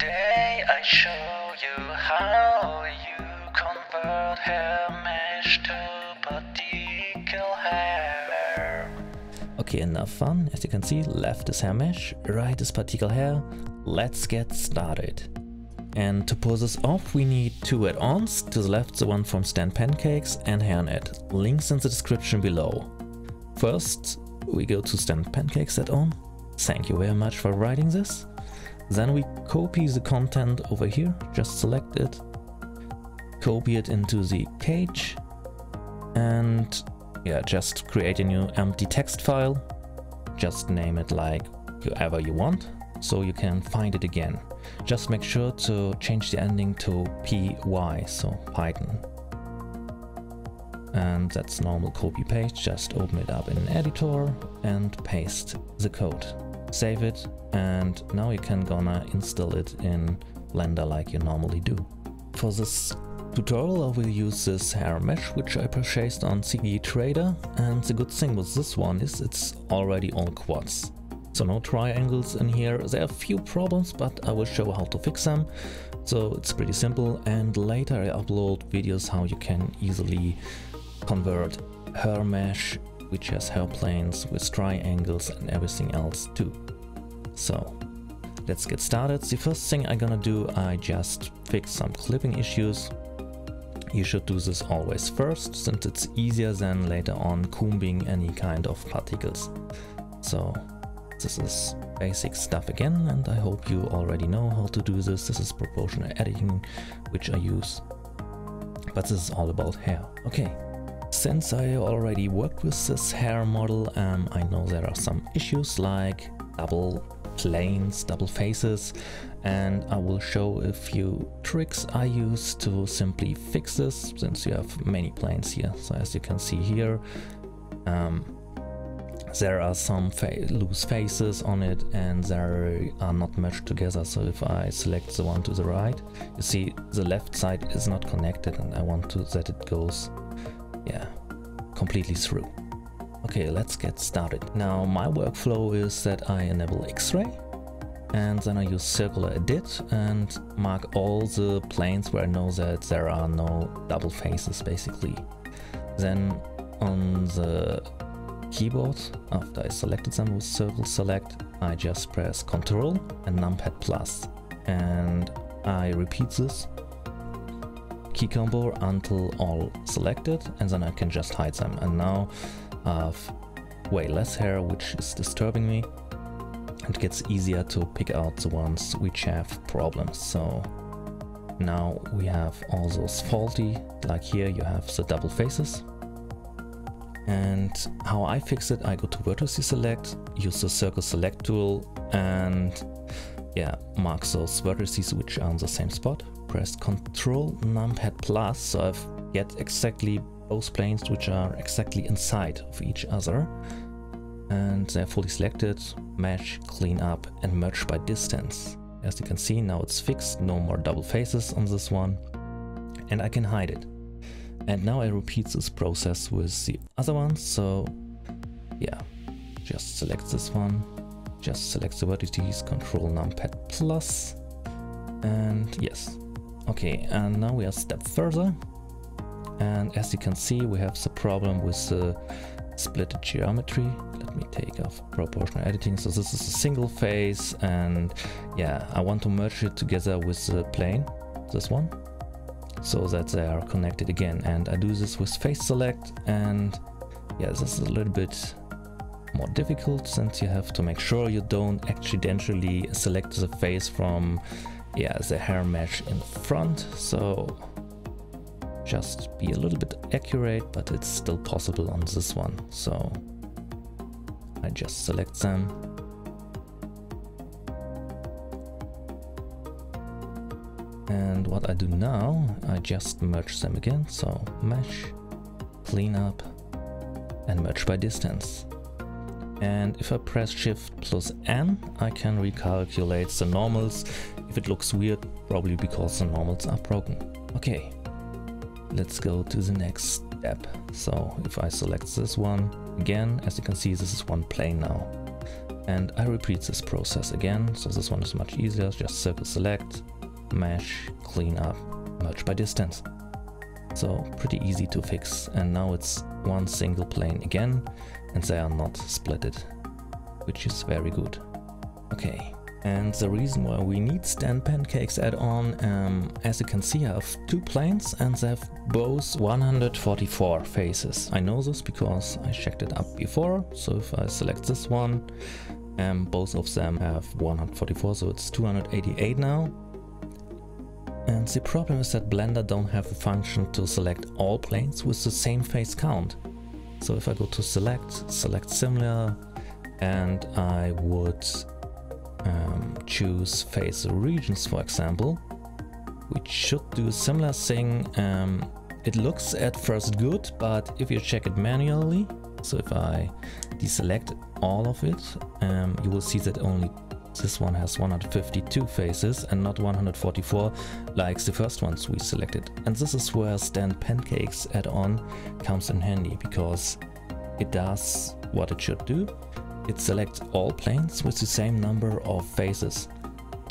Today I show you how you convert hair to particle hair. Okay, enough fun. As you can see, left is hair mesh, right is particle hair. Let's get started. And to pull this off, we need two add-ons. To the left, the one from Stan Pancakes and HairNet. Links in the description below. First, we go to Stan Pancakes add-on. Thank you very much for writing this. Then we copy the content over here, just select it, copy it into the cage, and yeah, just create a new empty text file. Just name it like whoever you want, so you can find it again. Just make sure to change the ending to py, so Python. And that's normal copy paste, just open it up in an editor and paste the code save it, and now you can gonna install it in Blender like you normally do. For this tutorial I will use this hair mesh which I purchased on CG Trader and the good thing with this one is it's already all quads. So no triangles in here, there are a few problems but I will show how to fix them. So it's pretty simple and later I upload videos how you can easily convert hair mesh which has hair planes with triangles and everything else too. So let's get started. The first thing I'm gonna do, I just fix some clipping issues. You should do this always first, since it's easier than later on combing any kind of particles. So this is basic stuff again, and I hope you already know how to do this. This is proportional editing, which I use. But this is all about hair. Okay, since I already worked with this hair model, um, I know there are some issues like double planes, double faces, and I will show a few tricks I use to simply fix this, since you have many planes here. So as you can see here, um, there are some fa loose faces on it and they are not meshed together so if I select the one to the right you see the left side is not connected and I want to that it goes yeah, completely through. Okay, let's get started. Now my workflow is that I enable X-ray and then I use circular edit and mark all the planes where I know that there are no double faces basically. Then on the keyboard, after I selected them with circle select, I just press Ctrl and numpad plus and I repeat this key combo until all selected and then I can just hide them. And now I have way less hair which is disturbing me. It gets easier to pick out the ones which have problems. So now we have all those faulty like here you have the double faces. And how I fix it I go to vertices select use the circle select tool and yeah mark those vertices which are on the same spot press Ctrl numpad plus so I've get exactly both planes which are exactly inside of each other and they're fully selected, mesh, clean up and merge by distance. As you can see now it's fixed, no more double faces on this one and I can hide it. And now I repeat this process with the other one, so yeah, just select this one, just select the vertices, control numpad plus, and yes, Okay, and now we are a step further. And as you can see, we have the problem with the split geometry. Let me take off proportional editing. So this is a single face and yeah, I want to merge it together with the plane, this one, so that they are connected again. And I do this with face select and yeah, this is a little bit more difficult since you have to make sure you don't accidentally select the face from yeah, the hair mesh in front, so just be a little bit accurate, but it's still possible on this one. So I just select them. And what I do now, I just merge them again. So mesh, clean up and merge by distance. And if I press Shift plus N, I can recalculate the normals. If it looks weird, probably because the normals are broken. Okay, let's go to the next step. So if I select this one, again, as you can see, this is one plane now. And I repeat this process again, so this one is much easier, just circle select, mesh, clean up, merge by distance. So pretty easy to fix and now it's one single plane again and they are not splitted, which is very good. Okay, and the reason why we need Stan Pancakes add-on, um, as you can see I have two planes and they have both 144 faces. I know this because I checked it up before, so if I select this one, um, both of them have 144, so it's 288 now. And the problem is that Blender don't have a function to select all planes with the same face count. So if I go to select, select similar, and I would um, choose face regions for example, which should do a similar thing. Um, it looks at first good, but if you check it manually, so if I deselect all of it, um, you will see that only this one has 152 faces and not 144 like the first ones we selected. And this is where Stan Pancakes add-on comes in handy because it does what it should do. It selects all planes with the same number of faces.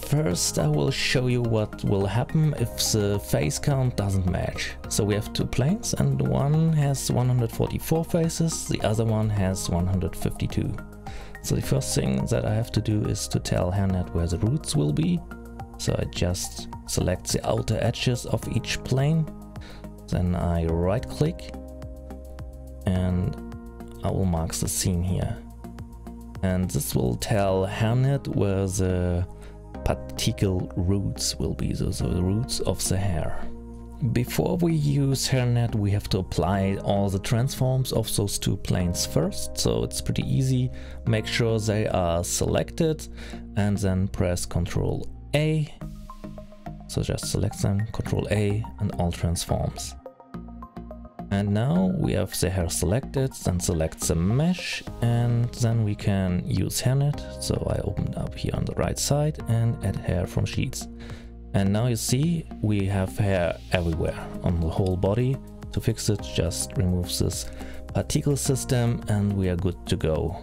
First I will show you what will happen if the face count doesn't match. So we have two planes and one has 144 faces, the other one has 152. So the first thing that I have to do is to tell HairNet where the roots will be. So I just select the outer edges of each plane. Then I right click and I will mark the seam here. And this will tell HairNet where the particle roots will be, so the roots of the hair. Before we use HairNet, we have to apply all the transforms of those two planes first, so it's pretty easy. Make sure they are selected and then press Ctrl A. So just select them, Ctrl A and all transforms. And now we have the hair selected, then select the mesh and then we can use HairNet. So I opened up here on the right side and add hair from sheets. And now you see we have hair everywhere on the whole body. To fix it, just remove this particle system and we are good to go.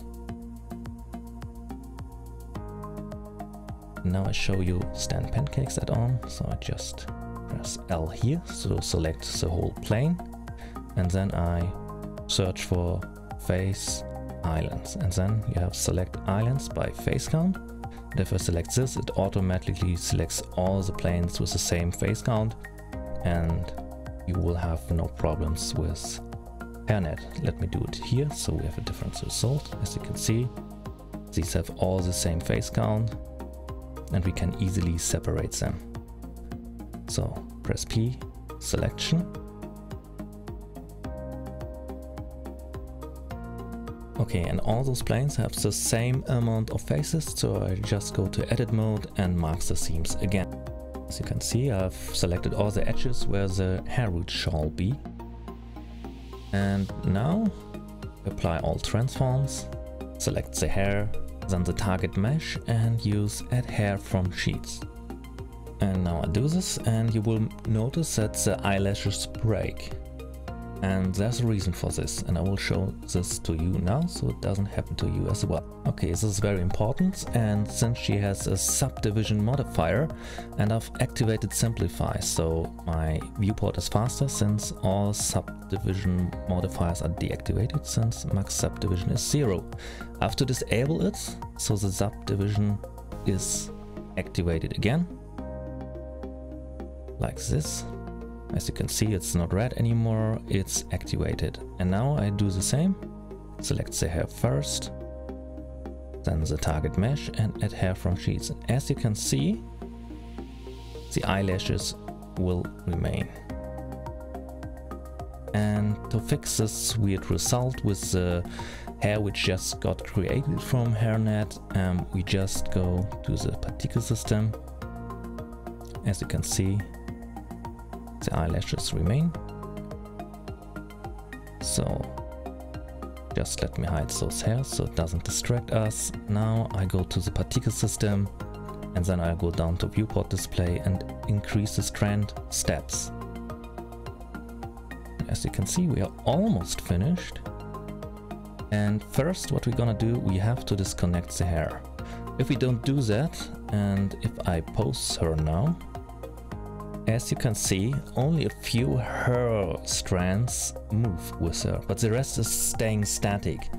Now I show you Stan Pancakes add-on. So I just press L here, so select the whole plane. And then I search for face islands. And then you have select islands by face count and if I select this, it automatically selects all the planes with the same face count and you will have no problems with HairNet. Let me do it here so we have a different result. As you can see, these have all the same face count and we can easily separate them. So press P, selection, Okay, and all those planes have the same amount of faces, so I just go to edit mode and mark the seams again. As you can see, I've selected all the edges where the hair root shall be. And now apply all transforms, select the hair, then the target mesh and use add hair from sheets. And now I do this and you will notice that the eyelashes break. And there's a reason for this, and I will show this to you now, so it doesn't happen to you as well. Okay, this is very important, and since she has a subdivision modifier, and I've activated Simplify, so my viewport is faster since all subdivision modifiers are deactivated, since max subdivision is zero. I have to disable it, so the subdivision is activated again, like this. As you can see, it's not red anymore, it's activated. And now I do the same. Select the hair first, then the target mesh and add hair from sheets. As you can see, the eyelashes will remain. And to fix this weird result with the hair which just got created from HairNet, um, we just go to the particle system. As you can see, the eyelashes remain. So just let me hide those hairs so it doesn't distract us. Now I go to the particle system and then I go down to viewport display and increase the strand steps. As you can see we are almost finished. And first what we're gonna do, we have to disconnect the hair. If we don't do that, and if I pose her now, as you can see, only a few hair strands move with her, but the rest is staying static.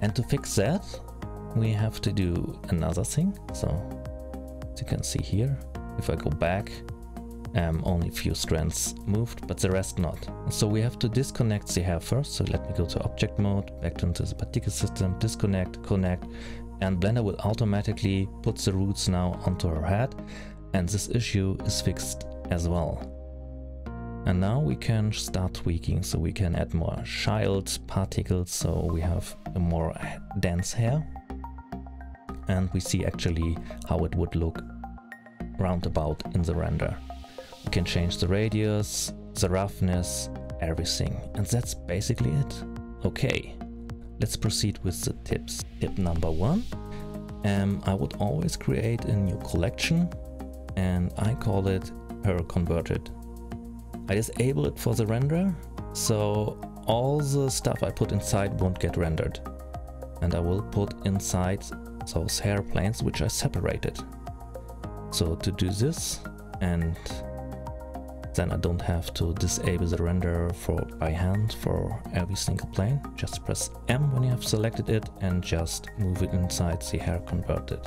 And to fix that, we have to do another thing. So, as you can see here, if I go back, um, only a few strands moved, but the rest not. So we have to disconnect the hair first. So let me go to object mode, back to the particle system, disconnect, connect, and Blender will automatically put the roots now onto her head. And this issue is fixed as well. And now we can start tweaking, so we can add more child particles, so we have a more dense hair. And we see actually how it would look roundabout in the render. We can change the radius, the roughness, everything. And that's basically it. Okay, let's proceed with the tips. Tip number one, um, I would always create a new collection and I call it her converted. I disable it for the render, so all the stuff I put inside won't get rendered. And I will put inside those hair planes which I separated. So to do this, and then I don't have to disable the render for by hand for every single plane. Just press M when you have selected it and just move it inside the hair converted.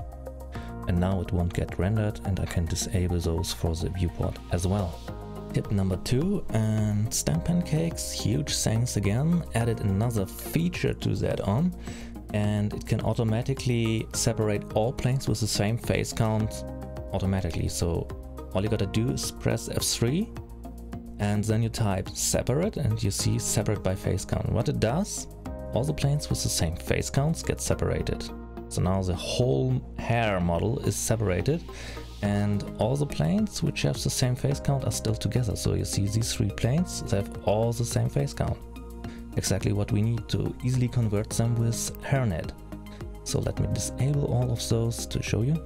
And now it won't get rendered and I can disable those for the viewport as well. Tip number two, and Stan Pancakes, huge thanks again, added another feature to that on and it can automatically separate all planes with the same face count automatically. So all you gotta do is press F3 and then you type separate and you see separate by face count. What it does, all the planes with the same face counts get separated. So now the whole hair model is separated and all the planes which have the same face count are still together. So you see these three planes, they have all the same face count. Exactly what we need to easily convert them with HairNet. So let me disable all of those to show you.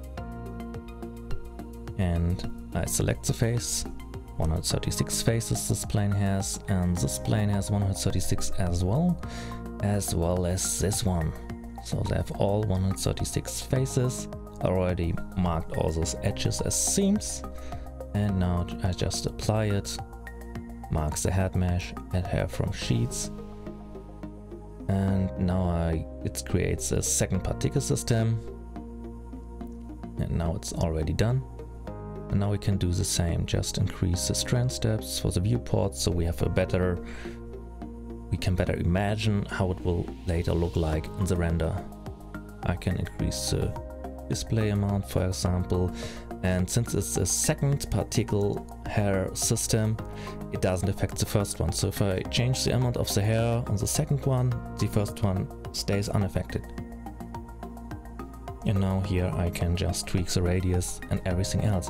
And I select the face, 136 faces this plane has, and this plane has 136 as well, as well as this one. So they have all 136 faces. I already marked all those edges as seams, and now I just apply it, marks the head mesh, add hair from sheets, and now I it creates a second particle system, and now it's already done. And now we can do the same, just increase the strand steps for the viewport so we have a better, we can better imagine how it will later look like in the render. I can increase the display amount for example and since it's a second particle hair system it doesn't affect the first one so if I change the amount of the hair on the second one the first one stays unaffected. And now here I can just tweak the radius and everything else.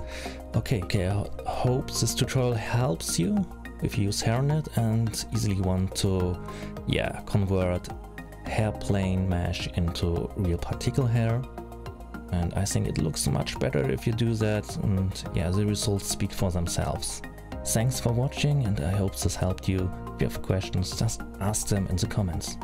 Okay, okay, I hope this tutorial helps you if you use HairNet and easily want to, yeah, convert hair plane mesh into real particle hair. And I think it looks much better if you do that and yeah, the results speak for themselves. Thanks for watching and I hope this helped you. If you have questions, just ask them in the comments.